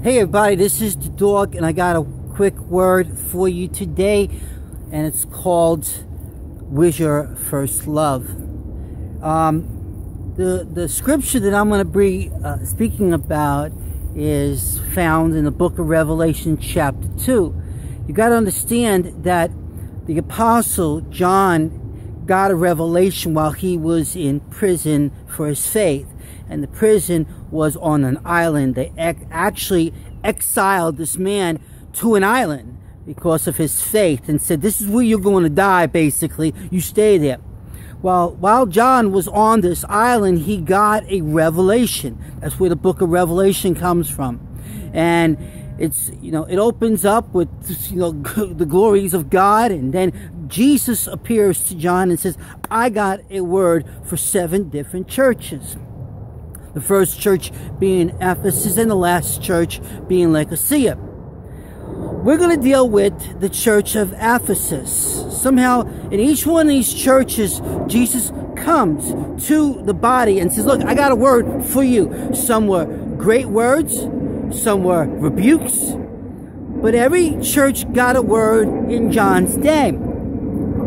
Hey everybody, this is the dog and I got a quick word for you today and it's called Where's Your First Love? Um, the, the scripture that I'm going to be uh, speaking about is found in the book of Revelation chapter 2. You got to understand that the apostle John got a revelation while he was in prison for his faith and the prison was on an island. They actually exiled this man to an island because of his faith and said, this is where you're going to die, basically. You stay there. Well, while John was on this island, he got a revelation. That's where the book of Revelation comes from. And it's, you know, it opens up with, you know, the glories of God. And then Jesus appears to John and says, I got a word for seven different churches. The first church being Ephesus and the last church being Laodicea. We're going to deal with the church of Ephesus. Somehow, in each one of these churches, Jesus comes to the body and says, Look, I got a word for you. Some were great words, some were rebukes, but every church got a word in John's day.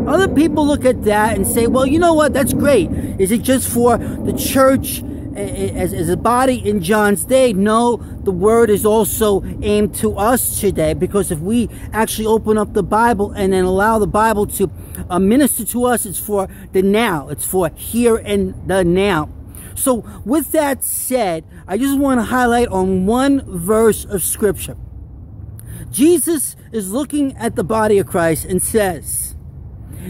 Other people look at that and say, well, you know what? That's great. Is it just for the church as, as a body in John's day, no, the word is also aimed to us today because if we actually open up the Bible and then allow the Bible to uh, minister to us, it's for the now. It's for here and the now. So with that said, I just want to highlight on one verse of scripture. Jesus is looking at the body of Christ and says,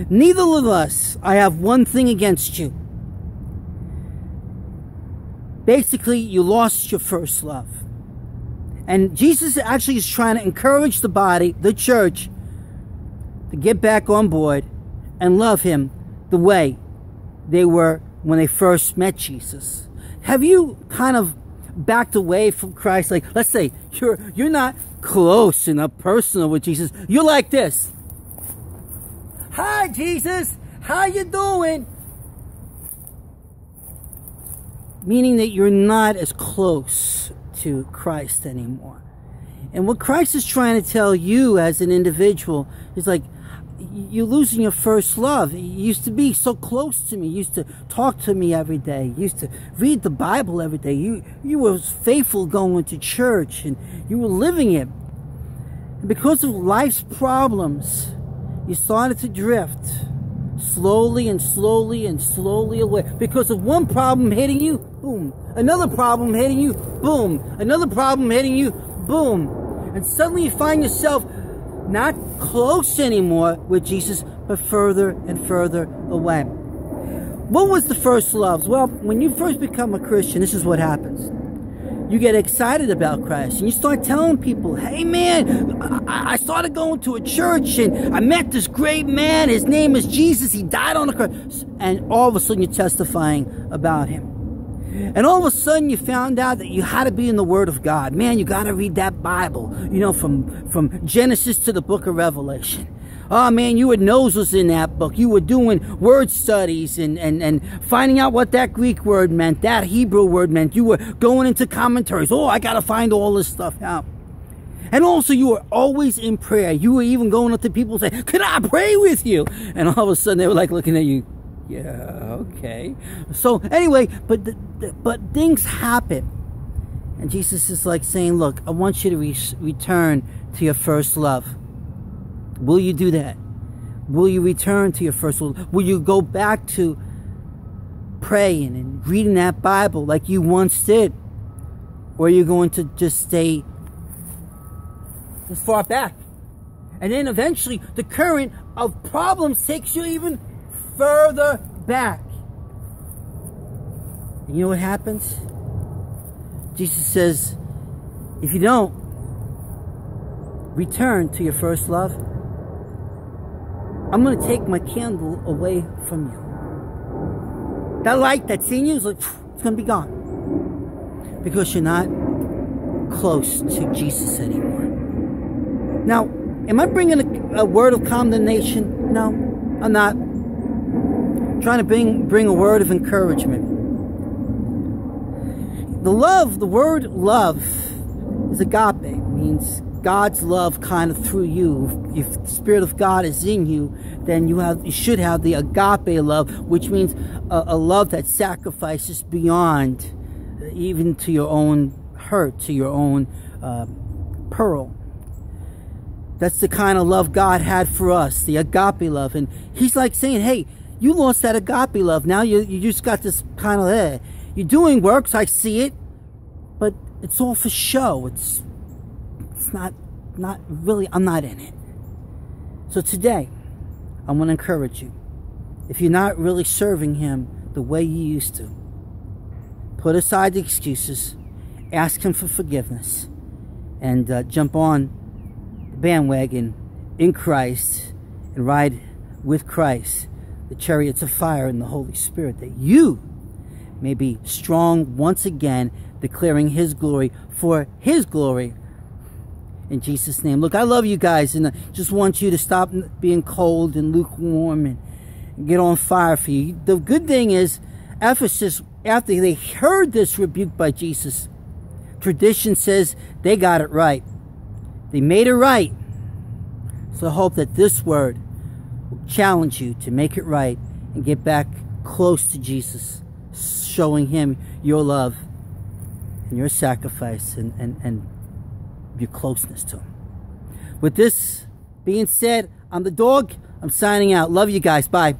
Neither of us, I have one thing against you basically you lost your first love. And Jesus actually is trying to encourage the body, the church, to get back on board and love him the way they were when they first met Jesus. Have you kind of backed away from Christ? Like, let's say you're you're not close enough personal with Jesus. You're like this. Hi, Jesus. How you doing? Meaning that you're not as close to Christ anymore. And what Christ is trying to tell you as an individual is like, you're losing your first love. You used to be so close to me. You used to talk to me every day. You used to read the Bible every day. You, you were faithful going to church and you were living it. And because of life's problems, you started to drift slowly and slowly and slowly away because of one problem hitting you, boom. Another problem hitting you, boom. Another problem hitting you, boom. And suddenly you find yourself not close anymore with Jesus, but further and further away. What was the first loves? Well, when you first become a Christian, this is what happens you get excited about Christ and you start telling people, hey man, I, started going to a church and I met this great man. His name is Jesus. He died on the cross. And all of a sudden you're testifying about him. And all of a sudden you found out that you had to be in the Word of God. Man, you got to read that Bible, you know, from, from Genesis to the book of Revelation. Oh man, you had nose was in that book. You were doing word studies and, and, and finding out what that Greek word meant, that Hebrew word meant. You were going into commentaries. Oh, I got to find all this stuff out. And also, you were always in prayer. You were even going up to people and saying, Can I pray with you? And all of a sudden, they were like looking at you. Yeah, okay. So, anyway, but, but things happen. And Jesus is like saying, Look, I want you to re return to your first love. Will you do that? Will you return to your first love? Will you go back to praying and reading that Bible like you once did? Or are you going to just stay as far back? And then eventually the current of problems takes you even further back. And you know what happens? Jesus says, if you don't return to your first love, I'm going to take my candle away from you. That light that's in you is like, it's going to be gone. Because you're not close to Jesus anymore. Now, am I bringing a, a word of condemnation? No, I'm not. I'm trying to bring, bring a word of encouragement. The love, the word love, is agape. Means God's love kind of through you. If the Spirit of God is in you, then you have you should have the agape love, which means a, a love that sacrifices beyond even to your own hurt, to your own uh, pearl. That's the kind of love God had for us, the agape love. And He's like saying, hey, you lost that agape love. Now you, you just got this kind of, eh. You're doing works, I see it, but it's all for show. It's it's not not really I'm not in it. So today, I want to encourage you. If you're not really serving him the way you used to, put aside the excuses, ask him for forgiveness, and uh, jump on the bandwagon in Christ and ride with Christ the chariots of fire and the Holy Spirit that you may be strong once again, declaring His glory for His glory. In Jesus' name. Look, I love you guys, and I just want you to stop being cold and lukewarm and get on fire for you. The good thing is, Ephesus, after they heard this rebuke by Jesus, tradition says they got it right. They made it right. So I hope that this word will challenge you to make it right and get back close to Jesus showing him your love and your sacrifice and, and, and your closeness to him. With this being said, I'm the dog. I'm signing out. Love you guys. Bye.